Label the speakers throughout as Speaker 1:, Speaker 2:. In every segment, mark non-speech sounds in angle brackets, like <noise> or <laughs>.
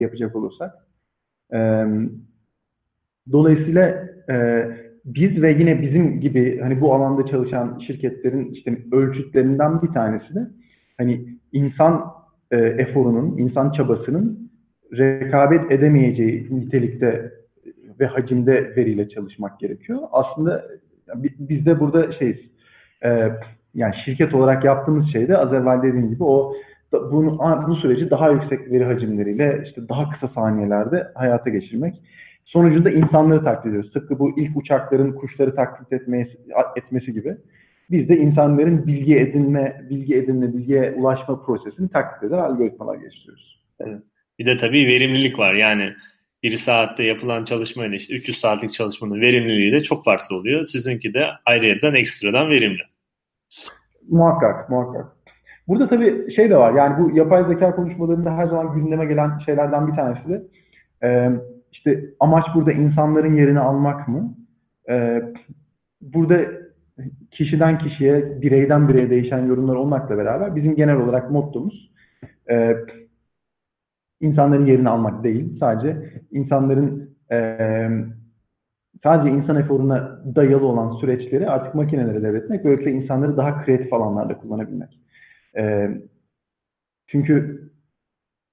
Speaker 1: yapacak olursak. E, dolayısıyla e, biz ve yine bizim gibi hani bu alanda çalışan şirketlerin işte ölçütlerinden bir tanesi de hani insan e, eforunun, insan çabasının rekabet edemeyeceği nitelikte ve hacimde veriyle çalışmak gerekiyor. Aslında biz de burada şeyiz, e, yani şirket olarak yaptığımız şey de az evvel dediğim gibi o bunu, bu süreci daha yüksek veri hacimleriyle işte daha kısa saniyelerde hayata geçirmek. Sonucunda insanları taklit ediyoruz. Tıpkı bu ilk uçakların kuşları taklit etmesi, etmesi gibi. Biz de insanların bilgi edinme, bilgi edinme, bilgiye ulaşma prosesini taklit eder algoritmalar geliştiriyoruz.
Speaker 2: Evet. Bir de tabii verimlilik var. Yani bir saatte yapılan çalışmayla işte 300 saatlik çalışmanın verimliliği de çok farklı oluyor. Sizinki de ayrıyetten ekstradan verimli.
Speaker 1: Muhakkak, muhakkak. Burada tabii şey de var. Yani bu yapay zeka konuşmalarında her zaman gündeme gelen şeylerden bir tanesi de e, işte amaç burada insanların yerini almak mı? E, burada kişiden kişiye, bireyden bireye değişen yorumlar olmakla beraber bizim genel olarak mottomuz e, insanların yerini almak değil. Sadece insanların e, sadece insan eforuna dayalı olan süreçleri artık makinelere devretmek. Böylelikle insanları daha kreatif alanlarda kullanabilmek. E, çünkü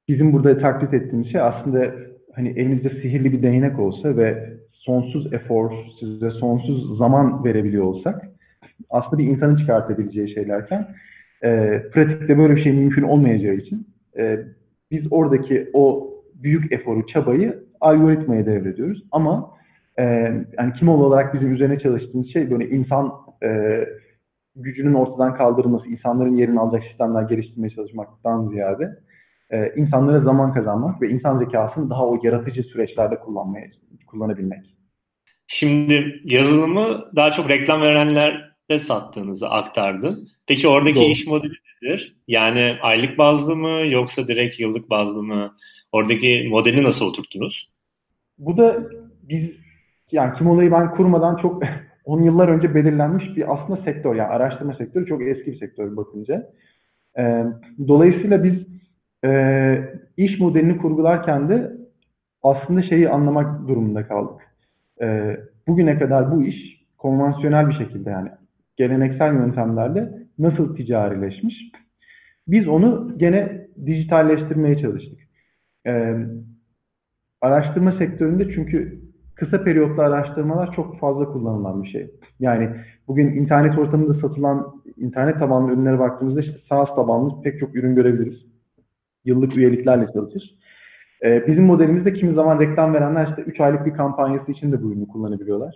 Speaker 1: bizim burada taklit ettiğimiz şey aslında hani elinizde sihirli bir değnek olsa ve sonsuz efor, size sonsuz zaman verebiliyor olsak aslında bir insanın çıkartabileceği şeylerken e, pratikte böyle bir şey mümkün olmayacağı için e, biz oradaki o büyük eforu, çabayı algoritmaya devrediyoruz. Ama e, yani kim olarak bizim üzerine çalıştığımız şey böyle insan e, gücünün ortadan kaldırılması, insanların yerini alacak sistemler geliştirmeye çalışmaktan ziyade e, insanlara zaman kazanmak ve insan zekasını daha o yaratıcı süreçlerde kullanmaya kullanabilmek.
Speaker 2: Şimdi yazılımı daha çok reklam verenlere sattığınızı aktardın. Peki oradaki Doğru. iş modeli nedir? Yani aylık bazlı mı yoksa direkt yıllık bazlı mı? Oradaki modeli nasıl oturttunuz?
Speaker 1: Bu da biz yani kim olayı ben kurmadan çok <laughs> 10 yıllar önce belirlenmiş bir aslında sektör yani araştırma sektörü çok eski bir sektör bakınca. Ee, dolayısıyla biz e, iş modelini kurgularken de aslında şeyi anlamak durumunda kaldık. E, bugüne kadar bu iş konvansiyonel bir şekilde yani geleneksel yöntemlerle nasıl ticarileşmiş? Biz onu gene dijitalleştirmeye çalıştık. E, araştırma sektöründe çünkü kısa periyotlu araştırmalar çok fazla kullanılan bir şey. Yani bugün internet ortamında satılan internet tabanlı ürünlere baktığımızda işte SaaS tabanlı pek çok ürün görebiliriz yıllık üyeliklerle çalışır. E, bizim modelimizde kimi zaman reklam verenler işte 3 aylık bir kampanyası için de bu ürünü kullanabiliyorlar.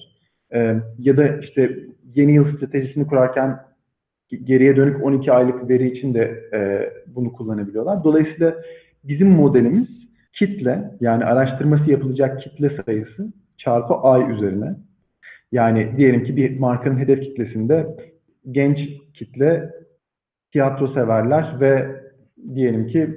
Speaker 1: E, ya da işte yeni yıl stratejisini kurarken geriye dönük 12 aylık veri için de e, bunu kullanabiliyorlar. Dolayısıyla bizim modelimiz kitle yani araştırması yapılacak kitle sayısı çarpı ay üzerine. Yani diyelim ki bir markanın hedef kitlesinde genç kitle, tiyatro severler ve diyelim ki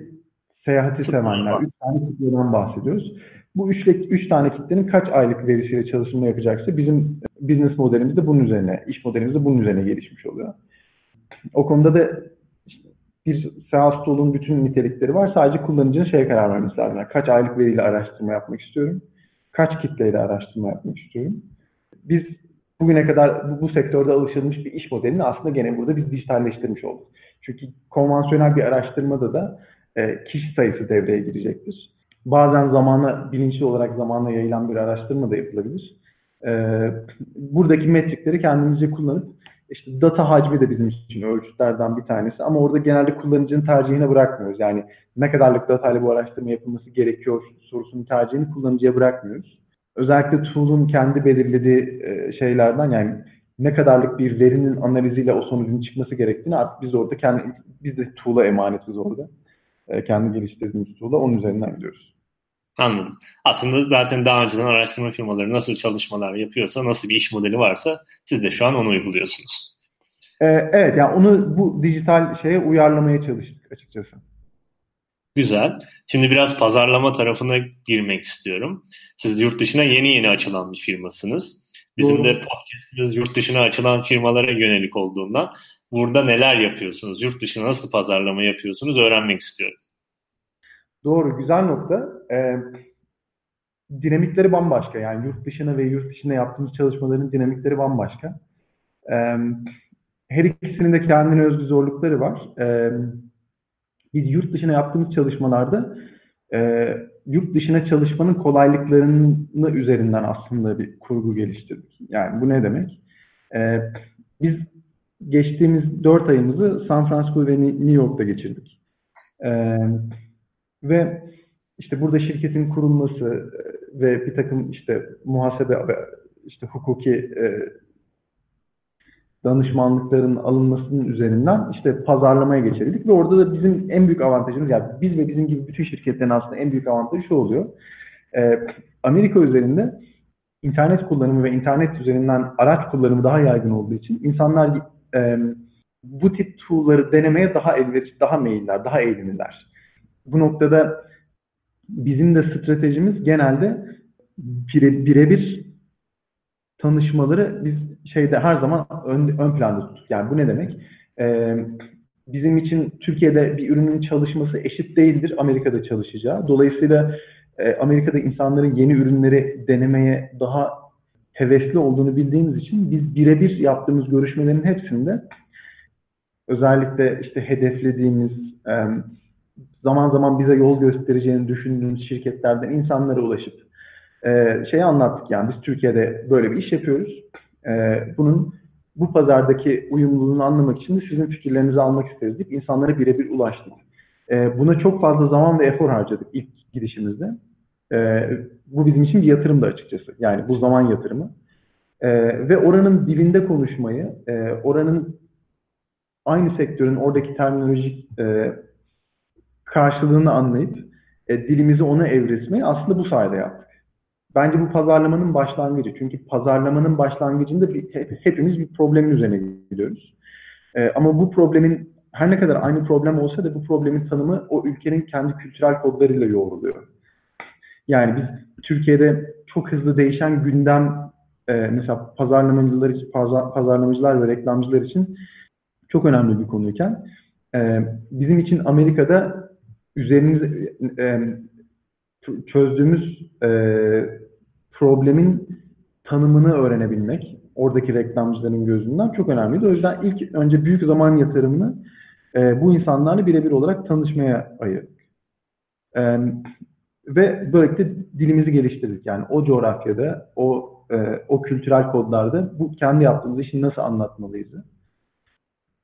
Speaker 1: seyahati sevenler, üç tane kitleden bahsediyoruz. Bu üç, üç tane kitlenin kaç aylık verisiyle çalışma yapacaksa bizim business modelimiz de bunun üzerine, iş modelimiz de bunun üzerine gelişmiş oluyor. O konuda da bir SaaS tool'un bütün nitelikleri var. Sadece kullanıcının şeye karar vermesi lazım. Yani kaç aylık veriyle araştırma yapmak istiyorum? Kaç kitleyle araştırma yapmak istiyorum? Biz bugüne kadar bu, bu sektörde alışılmış bir iş modelini aslında gene burada biz dijitalleştirmiş olduk. Çünkü konvansiyonel bir araştırmada da e, kişi sayısı devreye girecektir. Bazen zamana, bilinçli olarak zamana yayılan bir araştırma da yapılabilir. E, buradaki metrikleri kendimizce kullanıp işte data hacmi de bizim için ölçütlerden bir tanesi ama orada genelde kullanıcının tercihine bırakmıyoruz. Yani ne kadarlık data ile bu araştırma yapılması gerekiyor sorusunun tercihini kullanıcıya bırakmıyoruz. Özellikle tool'un kendi belirlediği e, şeylerden yani ne kadarlık bir verinin analiziyle o sonucun çıkması gerektiğini artık biz orada kendi biz de tool'a emanetiz orada. E, kendi geliştirdiğimiz tool'a onun üzerinden gidiyoruz.
Speaker 2: Anladım. Aslında zaten daha önceden araştırma firmaları nasıl çalışmalar yapıyorsa, nasıl bir iş modeli varsa siz de şu an onu uyguluyorsunuz.
Speaker 1: Ee, evet, yani onu bu dijital şeye uyarlamaya çalıştık açıkçası.
Speaker 2: Güzel. Şimdi biraz pazarlama tarafına girmek istiyorum. Siz yurt dışına yeni yeni açılan bir firmasınız. Bizim Doğru. de podcastimiz yurt dışına açılan firmalara yönelik olduğundan Burada neler yapıyorsunuz? Yurt dışına nasıl pazarlama yapıyorsunuz? Öğrenmek istiyorum.
Speaker 1: Doğru, güzel nokta. Ee, dinamikleri bambaşka. Yani yurt dışına ve yurt dışında yaptığımız çalışmaların dinamikleri bambaşka. Ee, her ikisinin de kendine özgü zorlukları var. Ee, biz yurt dışına yaptığımız çalışmalarda e, yurt dışına çalışmanın kolaylıklarını üzerinden aslında bir kurgu geliştirdik. Yani bu ne demek? Ee, biz geçtiğimiz dört ayımızı San Francisco ve New York'ta geçirdik. Ee, ve işte burada şirketin kurulması e, ve bir takım işte muhasebe ve işte hukuki e, danışmanlıkların alınmasının üzerinden işte pazarlamaya geçirdik ve orada da bizim en büyük avantajımız yani biz ve bizim gibi bütün şirketlerin aslında en büyük avantajı şu oluyor. E, Amerika üzerinde internet kullanımı ve internet üzerinden araç kullanımı daha yaygın olduğu için insanlar e, bu tip tool'ları denemeye daha elverişli, daha meyiller, daha eğilimliler. Bu noktada bizim de stratejimiz genelde birebir bire tanışmaları biz şeyde her zaman ön, ön planda tuttuk. Yani bu ne demek? Ee, bizim için Türkiye'de bir ürünün çalışması eşit değildir Amerika'da çalışacağı. Dolayısıyla e, Amerika'da insanların yeni ürünleri denemeye daha hevesli olduğunu bildiğimiz için biz birebir yaptığımız görüşmelerin hepsinde özellikle işte hedeflediğimiz e, zaman zaman bize yol göstereceğini düşündüğümüz şirketlerden insanlara ulaşıp e, şeyi anlattık yani biz Türkiye'de böyle bir iş yapıyoruz. E, bunun bu pazardaki uyumluluğunu anlamak için de sizin fikirlerinizi almak isteriz deyip insanlara birebir ulaştık. E, buna çok fazla zaman ve efor harcadık ilk girişimizde. E, bu bizim için bir yatırım da açıkçası. Yani bu zaman yatırımı. E, ve oranın dilinde konuşmayı, e, oranın aynı sektörün oradaki terminolojik e, karşılığını anlayıp e, dilimizi ona evretmeyi aslında bu sayede yaptık. Bence bu pazarlamanın başlangıcı. Çünkü pazarlamanın başlangıcında bir, hepimiz bir problemin üzerine gidiyoruz. E, ama bu problemin her ne kadar aynı problem olsa da bu problemin tanımı o ülkenin kendi kültürel kodlarıyla yoğruluyor. Yani biz Türkiye'de çok hızlı değişen gündem e, mesela pazarlamacılar pazar, pazarlamacılar ve reklamcılar için çok önemli bir konuyken e, bizim için Amerika'da üzerimiz e, çözdüğümüz e, problemin tanımını öğrenebilmek oradaki reklamcıların gözünden çok önemliydi. O yüzden ilk önce büyük zaman yatırımını e, bu insanlarla birebir olarak tanışmaya ayırdık. E, ve böylelikle dilimizi geliştirdik. Yani o coğrafyada, o e, o kültürel kodlarda bu kendi yaptığımız işi nasıl anlatmalıyız?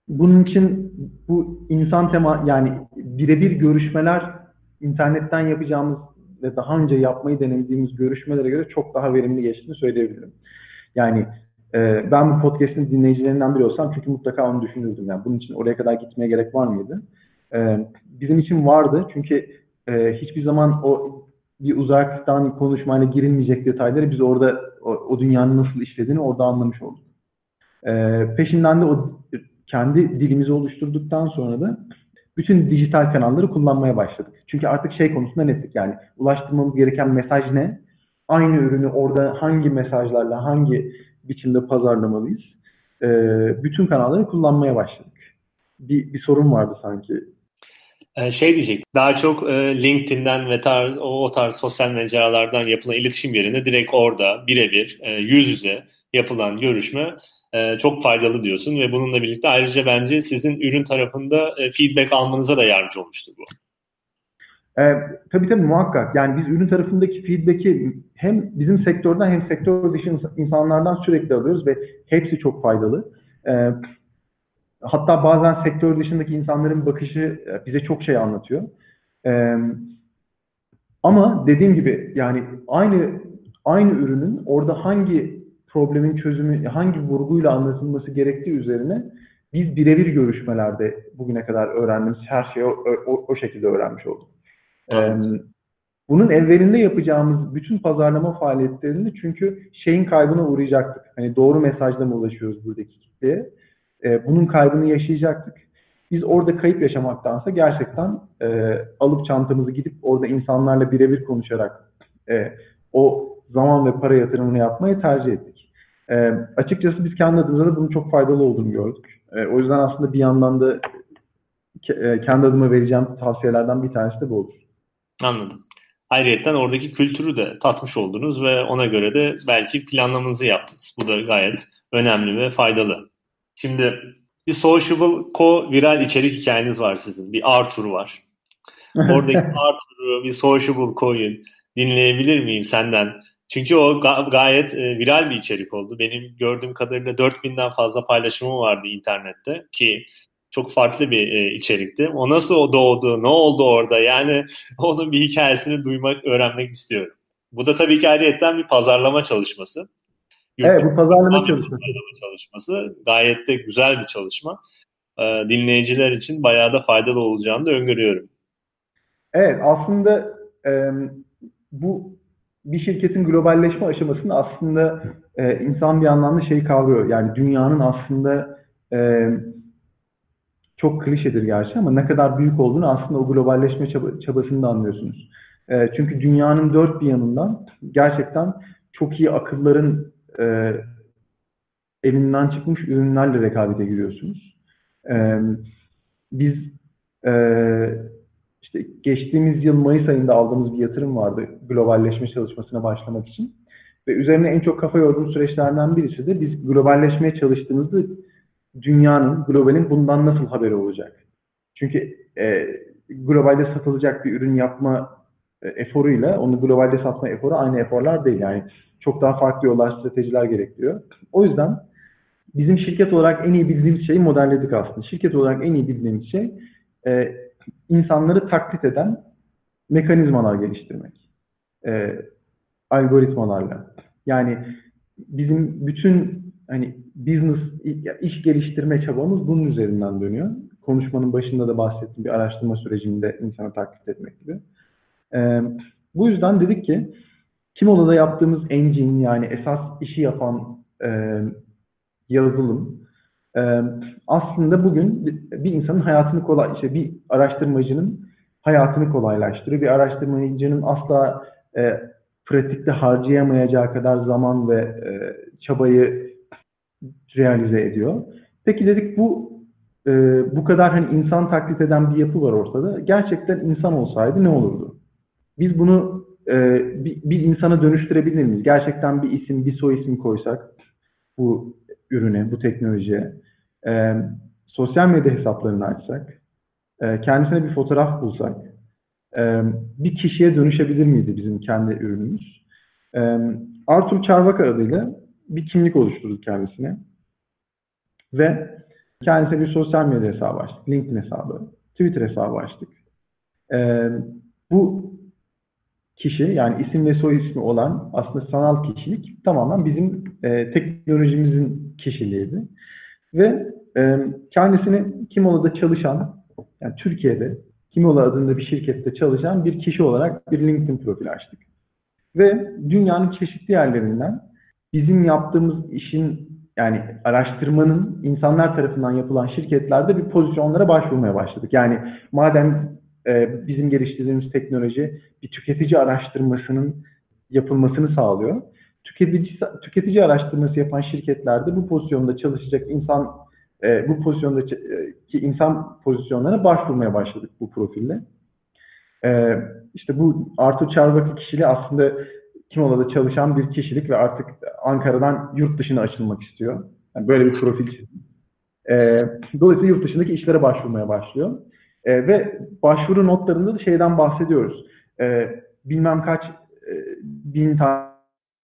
Speaker 1: Bunun için bu insan tema yani birebir görüşmeler internetten yapacağımız ve daha önce yapmayı denediğimiz görüşmelere göre çok daha verimli geçtiğini söyleyebilirim. Yani e, ben bu podcast'in dinleyicilerinden biri olsam çünkü mutlaka onu düşünürdüm. Yani bunun için oraya kadar gitmeye gerek var mıydı? E, bizim için vardı çünkü e, hiçbir zaman o bir uzaktan konuşmayla girilmeyecek detayları biz orada o, o dünyanın nasıl işlediğini orada anlamış olduk. E, peşinden de o kendi dilimizi oluşturduktan sonra da bütün dijital kanalları kullanmaya başladık. Çünkü artık şey konusunda nettik yani ulaştırmamız gereken mesaj ne? Aynı ürünü orada hangi mesajlarla, hangi biçimde pazarlamalıyız? Ee, bütün kanalları kullanmaya başladık. Bir, bir sorun vardı sanki.
Speaker 2: Ee, şey diyecek, daha çok e, LinkedIn'den ve tarz, o, o tarz sosyal mecralardan yapılan iletişim yerine direkt orada birebir e, yüz yüze yapılan görüşme e, çok faydalı diyorsun ve bununla birlikte ayrıca bence sizin ürün tarafında e, feedback almanıza da yardımcı olmuştur bu.
Speaker 1: E, tabii tabii muhakkak. Yani biz ürün tarafındaki feedback'i hem bizim sektörden hem sektör dışı insanlardan sürekli alıyoruz ve hepsi çok faydalı. E, hatta bazen sektör dışındaki insanların bakışı e, bize çok şey anlatıyor. E, ama dediğim gibi yani aynı aynı ürünün orada hangi problemin çözümü hangi vurguyla anlatılması gerektiği üzerine biz birebir görüşmelerde bugüne kadar öğrendiğimiz her şeyi o, o, o şekilde öğrenmiş olduk. Evet. Ee, bunun evvelinde yapacağımız bütün pazarlama faaliyetlerinde çünkü şeyin kaybına uğrayacaktık. Hani doğru mesajla mı ulaşıyoruz buradaki kitleye? Ee, bunun kaybını yaşayacaktık. Biz orada kayıp yaşamaktansa gerçekten e, alıp çantamızı gidip orada insanlarla birebir konuşarak e, o zaman ve para yatırımını yapmayı tercih ettik. E, açıkçası biz kendi adımıza da bunun çok faydalı olduğunu gördük. E, o yüzden aslında bir yandan da e, kendi adıma vereceğim tavsiyelerden bir tanesi de bu olur.
Speaker 2: Anladım. Ayrıyeten oradaki kültürü de tatmış oldunuz ve ona göre de belki planlamanızı yaptınız. Bu da gayet önemli ve faydalı. Şimdi bir Sociable Co viral içerik hikayeniz var sizin. Bir Arthur var. <laughs> Oradaki Arthur'u, bir Sociable Co'yu dinleyebilir miyim senden? Çünkü o ga- gayet e, viral bir içerik oldu. Benim gördüğüm kadarıyla 4000'den fazla paylaşımı vardı internette ki çok farklı bir e, içerikti. O nasıl doğdu, ne oldu orada? Yani <laughs> onun bir hikayesini duymak, öğrenmek istiyorum. Bu da tabii ki ayrıyetten bir pazarlama çalışması.
Speaker 1: Yurt evet bu pazarlama çalışması.
Speaker 2: pazarlama çalışması. Gayet de güzel bir çalışma. Ee, dinleyiciler için bayağı da faydalı olacağını da öngörüyorum.
Speaker 1: Evet aslında e, bu bir şirketin globalleşme aşamasında aslında e, insan bir anlamda şey kavruyor. Yani dünyanın aslında e, çok klişedir gerçi ama ne kadar büyük olduğunu aslında o globalleşme çaba, çabasında anlıyorsunuz. E, çünkü dünyanın dört bir yanından gerçekten çok iyi akılların e, elinden çıkmış ürünlerle rekabete giriyorsunuz. E, biz e, işte geçtiğimiz yıl Mayıs ayında aldığımız bir yatırım vardı globalleşme çalışmasına başlamak için. Ve üzerine en çok kafa yorduğum süreçlerden birisi de biz globalleşmeye çalıştığımızda dünyanın, globalin bundan nasıl haberi olacak? Çünkü e, globalde satılacak bir ürün yapma e, eforuyla onu globalde satma eforu aynı eforlar değil. Yani çok daha farklı yollar, stratejiler gerektiriyor. O yüzden bizim şirket olarak en iyi bildiğimiz şeyi modelledik aslında. Şirket olarak en iyi bildiğimiz şey e, insanları taklit eden mekanizmalar geliştirmek. E, algoritmalarla. Yani bizim bütün hani business, iş geliştirme çabamız bunun üzerinden dönüyor. Konuşmanın başında da bahsettiğim bir araştırma sürecinde insanı taklit etmek gibi. Ee, bu yüzden dedik ki Kimola'da yaptığımız engine yani esas işi yapan e, yazılım e, aslında bugün bir insanın hayatını kolay, işte bir araştırmacının hayatını kolaylaştırıyor. Bir araştırmacının asla e, pratikte harcayamayacağı kadar zaman ve e, çabayı realize ediyor. Peki dedik bu e, bu kadar hani insan taklit eden bir yapı var ortada. Gerçekten insan olsaydı ne olurdu? Biz bunu e, bir, bir insana dönüştürebilir miyiz? Gerçekten bir isim, bir soy isim koysak bu ürüne, bu teknolojiye, e, sosyal medya hesaplarını açsak, e, kendisine bir fotoğraf bulsak, e, bir kişiye dönüşebilir miydi bizim kendi ürünümüz? E, Arthur Çarvaka adıyla bir kimlik oluşturduk kendisine. Ve kendisine bir sosyal medya hesabı açtık. LinkedIn hesabı, Twitter hesabı açtık. Ee, bu kişi yani isim ve soy ismi olan aslında sanal kişilik tamamen bizim e, teknolojimizin kişiliğiydi. Ve e, kendisini Kimola'da çalışan, yani Türkiye'de Kimola adında bir şirkette çalışan bir kişi olarak bir LinkedIn profili açtık. Ve dünyanın çeşitli yerlerinden bizim yaptığımız işin yani araştırmanın insanlar tarafından yapılan şirketlerde bir pozisyonlara başvurmaya başladık. Yani madem e, bizim geliştirdiğimiz teknoloji bir tüketici araştırmasının yapılmasını sağlıyor. Tüketici, tüketici araştırması yapan şirketlerde bu pozisyonda çalışacak insan e, bu pozisyondaki e, insan pozisyonlarına başvurmaya başladık bu profille. E, işte bu Artur Çarvaki kişiliği aslında Kimola'da çalışan bir kişilik ve artık Ankara'dan yurt dışına açılmak istiyor. Yani böyle bir profil E, dolayısıyla yurt dışındaki işlere başvurmaya başlıyor. E, ve başvuru notlarında da şeyden bahsediyoruz. E, bilmem kaç e, bin tane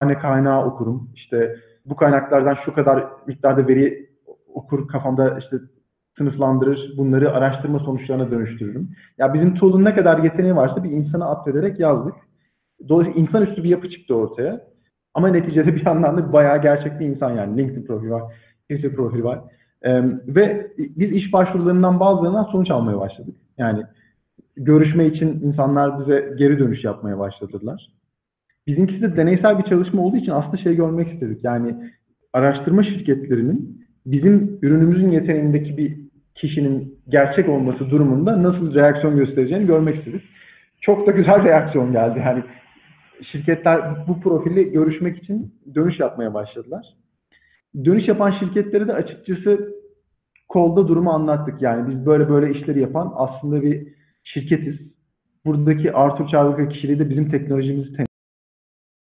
Speaker 1: kaynağı okurum. İşte bu kaynaklardan şu kadar miktarda veri okur kafamda işte sınıflandırır, bunları araştırma sonuçlarına dönüştürürüm. Ya bizim tool'un ne kadar yeteneği varsa bir insana atfederek yazdık. Dolayısıyla insanüstü bir yapı çıktı ortaya. Ama neticede bir yandan da bayağı gerçek bir insan yani. LinkedIn profili var, Twitter profili var. Ee, ve biz iş başvurularından bazılarından sonuç almaya başladık. Yani görüşme için insanlar bize geri dönüş yapmaya başladılar. Bizimkisi de deneysel bir çalışma olduğu için aslında şey görmek istedik. Yani araştırma şirketlerinin bizim ürünümüzün yeteneğindeki bir kişinin gerçek olması durumunda nasıl reaksiyon göstereceğini görmek istedik. Çok da güzel <laughs> reaksiyon geldi. Yani şirketler bu profili görüşmek için dönüş yapmaya başladılar. Dönüş yapan şirketlere de açıkçası kolda durumu anlattık. Yani biz böyle böyle işleri yapan aslında bir şirketiz. buradaki Arthur Çağrılık ve kişiliği de bizim teknolojimizi